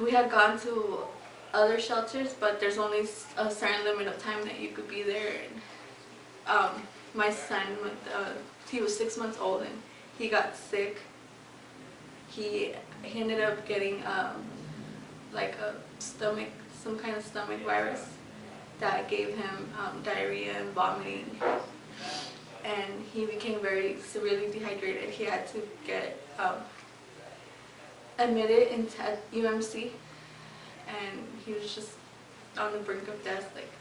we had gone to other shelters, but there's only a certain limit of time that you could be there. And, um, my son, uh, he was six months old and he got sick. He, he ended up getting um, like a stomach, some kind of stomach virus that gave him um, diarrhea and vomiting. And he became very severely dehydrated. He had to get um, admitted into UMC, and he was just on the brink of death. Like,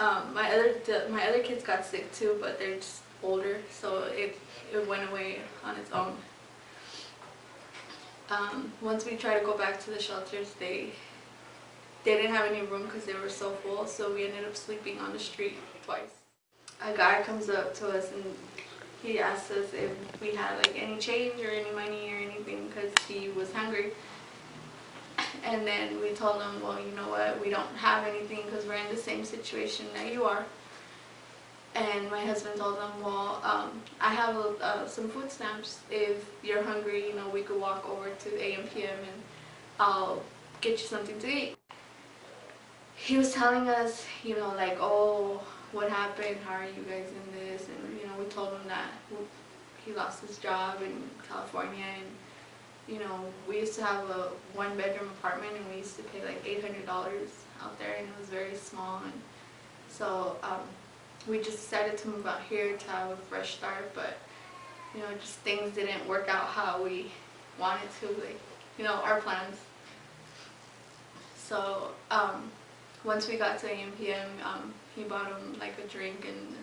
um, my other the, my other kids got sick too, but they're just older, so it it went away on its own. Um, once we tried to go back to the shelters, they they didn't have any room because they were so full, so we ended up sleeping on the street twice. A guy comes up to us and he asked us if we had like any change or any money or anything because he was hungry. And then we told him, well, you know what, we don't have anything because we're in the same situation that you are. And my husband told him, well, um, I have uh, some food stamps. If you're hungry, you know, we could walk over to AMPM and I'll get you something to eat. He was telling us, you know, like, oh, what happened? How are you guys in this? And, you know, we told him that he lost his job in California and you know, we used to have a one bedroom apartment and we used to pay like $800 out there and it was very small and so um, we just decided to move out here to have a fresh start but you know just things didn't work out how we wanted to like you know our plans so um, once we got to AMPM um, he bought him like a drink and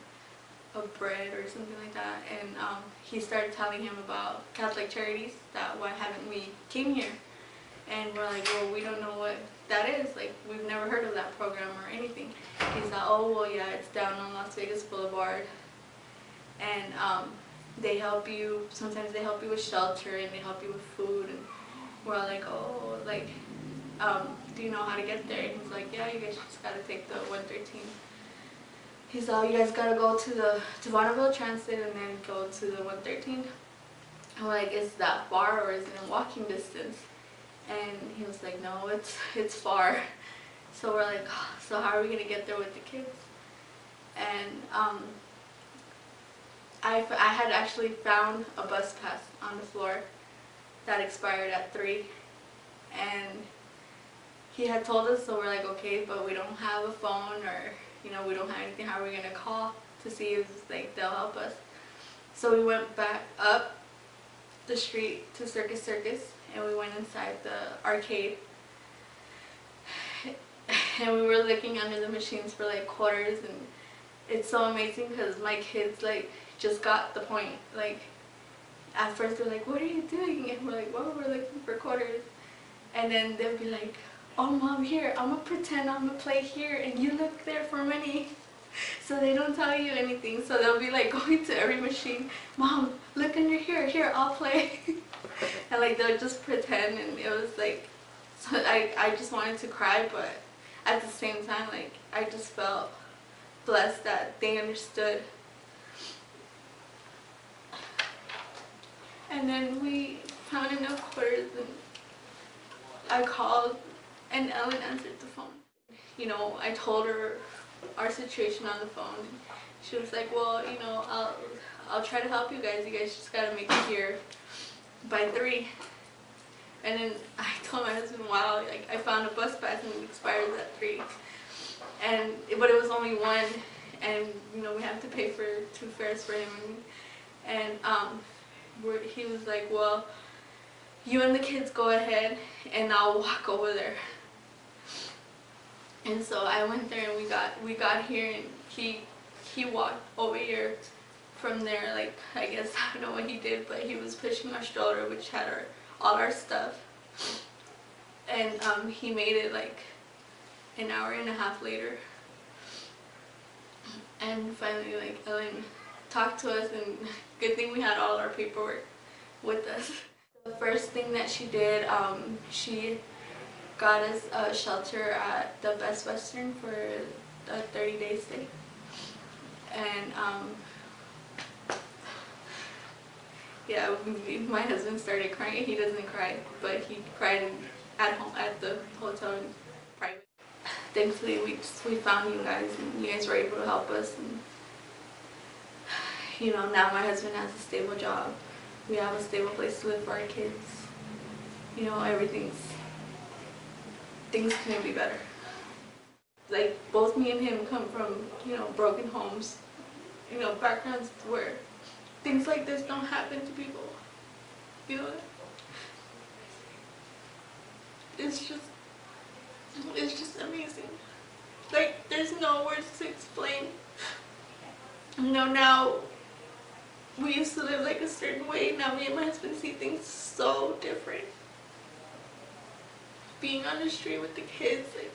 a bread or something like that and um, he started telling him about Catholic Charities that why haven't we came here. And we're like well we don't know what that is like we've never heard of that program or anything. He's like oh well yeah it's down on Las Vegas Boulevard and um, they help you sometimes they help you with shelter and they help you with food and we're like oh like um, do you know how to get there and he's like yeah you guys just gotta take the 113 He's like, you guys gotta go to the to Bonneville Transit and then go to the 113. I'm like, is that far or is it in walking distance? And he was like, no, it's it's far. So we're like, oh, so how are we gonna get there with the kids? And um, I, I had actually found a bus pass on the floor that expired at 3 and he had told us so we're like okay but we don't have a phone or you know, we don't have anything, how are we going to call to see if like they'll help us? So we went back up the street to Circus Circus and we went inside the arcade. And we were looking under the machines for like quarters and it's so amazing because my kids like just got the point. Like at first they're like what are you doing? And we're like well we're looking for quarters. And then they'll be like oh mom here i'm gonna pretend i'm gonna play here and you look there for money so they don't tell you anything so they'll be like going to every machine. Mom look under here here i'll play. And like they'll just pretend and it was like so i i just wanted to cry but at the same time like i just felt blessed that they understood. And then we found enough quarters and i called and Ellen answered the phone. You know, I told her our situation on the phone. She was like, well, you know, I'll, I'll try to help you guys. You guys just gotta make it here by 3. And then I told my husband, wow, like, I found a bus pass and it expires at 3. And, but it was only one, and, you know, we have to pay for two fares for him. And, and um, he was like, well, you and the kids go ahead, and I'll walk over there. And so I went there and we got we got here and he he walked over here from there like I guess I don't know what he did but he was pushing our stroller which had our all our stuff and um, he made it like an hour and a half later and finally like Ellen talked to us and good thing we had all our paperwork with us. The first thing that she did um, she got us a shelter at the Best Western for a 30 day stay. And um, yeah, my husband started crying. He doesn't cry, but he cried at home at the hotel in private. Thankfully, we just, we found you guys, and you guys were able to help us. And you know, now my husband has a stable job. We have a stable place to live for our kids. You know, everything's things couldn't be better. Like both me and him come from you know broken homes, you know backgrounds where things like this don't happen to people. You know, it's just it's just amazing. Like there's no words to explain. You know now we used to live like a certain way. Now me and my husband see things so different. Being on the street with the kids, like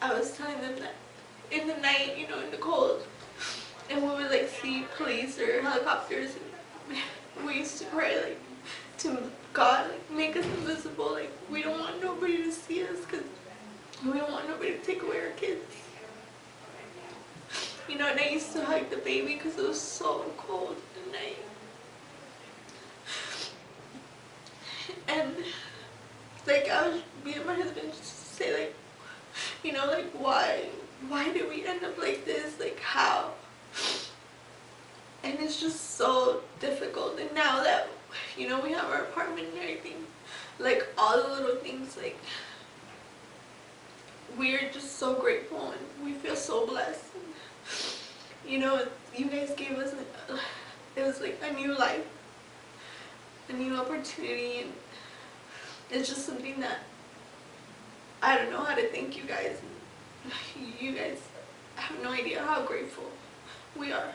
I was telling them that in the night, you know, in the cold, and we would like see police or helicopters, and we used to pray like to God, like make us invisible. Like we don't want nobody to see us because we don't want nobody to take away our kids. You know, and I used to hug the baby because it was so cold at night. And like I was, me and my husband say like, you know, like why, why did we end up like this? Like how? And it's just so difficult. And now that, you know, we have our apartment and everything, like all the little things, like we're just so grateful and we feel so blessed. You know, you guys gave us, it was like a new life, a new opportunity, and it's just something that I don't know how to thank you guys. You guys have no idea how grateful we are.